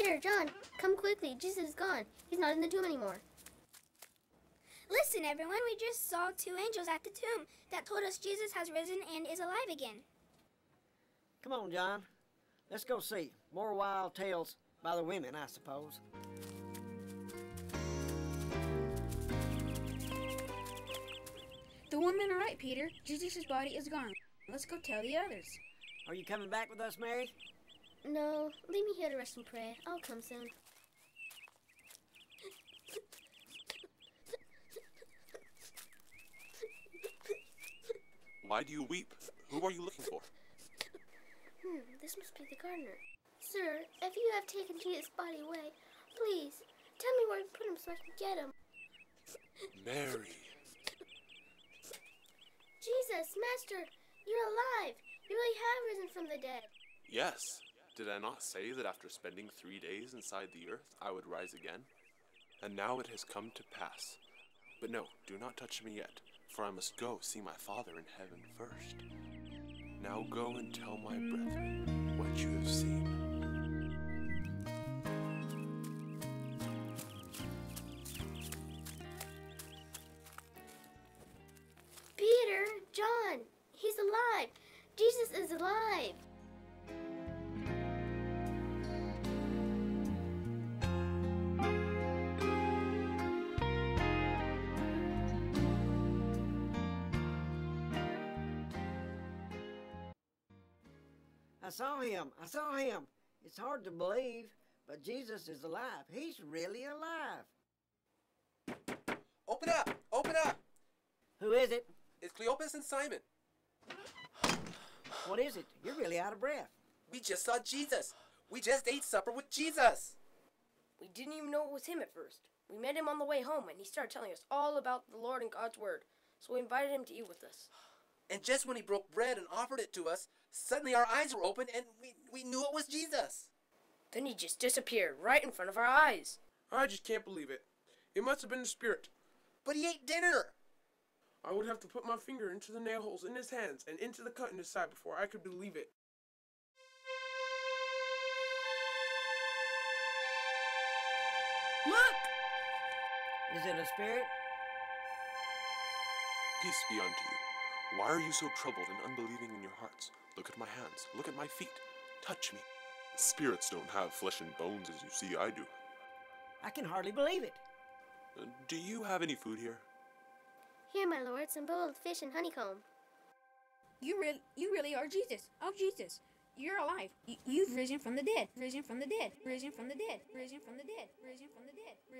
Peter, John, come quickly. Jesus is gone. He's not in the tomb anymore. Listen, everyone, we just saw two angels at the tomb that told us Jesus has risen and is alive again. Come on, John. Let's go see. More wild tales by the women, I suppose. The women are right, Peter. Jesus' body is gone. Let's go tell the others. Are you coming back with us, Mary? No, leave me here to rest and pray. I'll come soon. Why do you weep? Who are you looking for? Hmm, this must be the gardener. Sir, if you have taken Jesus' body away, please tell me where you put him so I can get him. Mary. Jesus, Master, you're alive. You really have risen from the dead. Yes. Did I not say that after spending three days inside the earth, I would rise again? And now it has come to pass. But no, do not touch me yet, for I must go see my Father in heaven first. Now go and tell my brethren what you have seen. Peter, John, he's alive. Jesus is alive. I saw him. I saw him. It's hard to believe, but Jesus is alive. He's really alive. Open up! Open up! Who is it? It's Cleopas and Simon. What is it? You're really out of breath. We just saw Jesus. We just ate supper with Jesus. We didn't even know it was him at first. We met him on the way home, and he started telling us all about the Lord and God's Word. So we invited him to eat with us. And just when he broke bread and offered it to us, suddenly our eyes were open and we, we knew it was Jesus. Then he just disappeared right in front of our eyes. I just can't believe it. It must have been the spirit. But he ate dinner. I would have to put my finger into the nail holes in his hands and into the cut in his side before I could believe it. Look! Is it a spirit? Peace be unto you. Why are you so troubled and unbelieving in your hearts? Look at my hands. Look at my feet. Touch me. Spirits don't have flesh and bones as you see I do. I can hardly believe it. Uh, do you have any food here? Here, my lord, some boiled fish and honeycomb. You really, you really are Jesus. Oh, Jesus. You're alive. You, you've risen from the dead. Risen from the dead. Risen from the dead. Risen from the dead. Risen from the dead. Risen from the dead. He is risen.